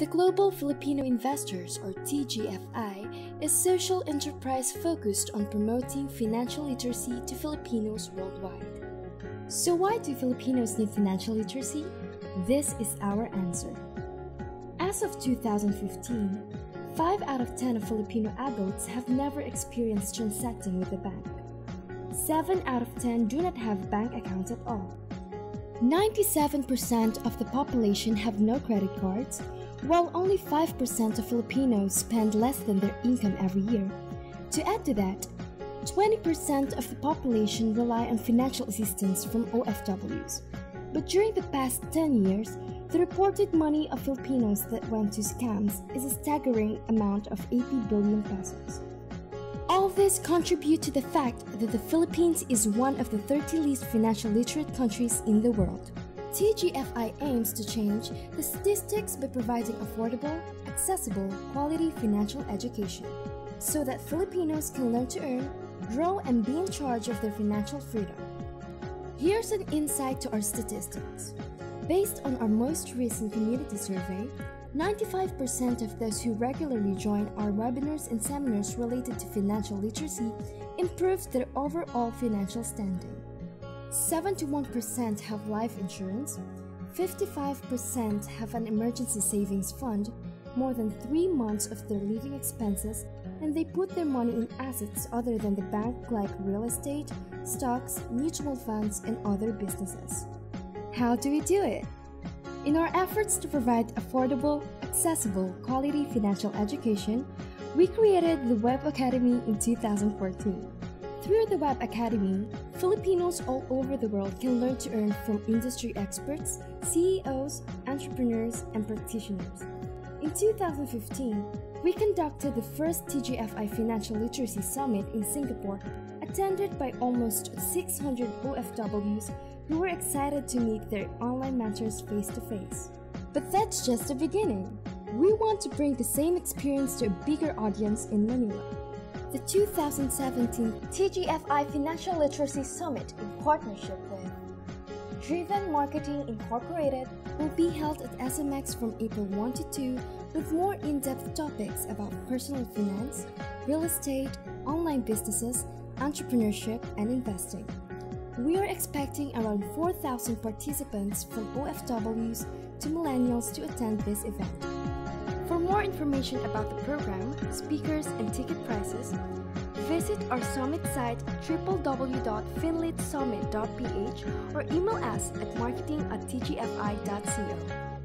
The Global Filipino Investors, or TGFI, is a social enterprise focused on promoting financial literacy to Filipinos worldwide. So why do Filipinos need financial literacy? This is our answer. As of 2015, 5 out of 10 of Filipino adults have never experienced transacting with a bank. 7 out of 10 do not have bank accounts at all. 97% of the population have no credit cards, while only 5% of Filipinos spend less than their income every year. To add to that, 20% of the population rely on financial assistance from OFWs. But during the past 10 years, the reported money of Filipinos that went to scams is a staggering amount of 80 billion pesos. All this contribute to the fact that the Philippines is one of the 30 least financial literate countries in the world. TGFI aims to change the statistics by providing affordable, accessible, quality financial education so that Filipinos can learn to earn, grow, and be in charge of their financial freedom. Here's an insight to our statistics. Based on our most recent community survey, 95% of those who regularly join our webinars and seminars related to financial literacy improved their overall financial standing. 71% have life insurance, 55% have an emergency savings fund, more than three months of their living expenses, and they put their money in assets other than the bank like real estate, stocks, mutual funds, and other businesses. How do we do it? In our efforts to provide affordable, accessible, quality financial education, we created the Web Academy in 2014. Through the Web Academy, Filipinos all over the world can learn to earn from industry experts, CEOs, entrepreneurs, and practitioners. In 2015, we conducted the first TGFI Financial Literacy Summit in Singapore, attended by almost 600 OFWs who were excited to meet their online mentors face to face. But that's just the beginning. We want to bring the same experience to a bigger audience in Manila. The 2017 TGFI Financial Literacy Summit in partnership with Driven Marketing Incorporated will be held at SMX from April 1 to 2 with more in-depth topics about personal finance, real estate, online businesses, entrepreneurship, and investing. We are expecting around 4,000 participants from OFWs to millennials to attend this event. For more information about the program, speakers, and ticket prices, visit our summit site www.finlitsummit.ph or email us at marketing at tgfi.co.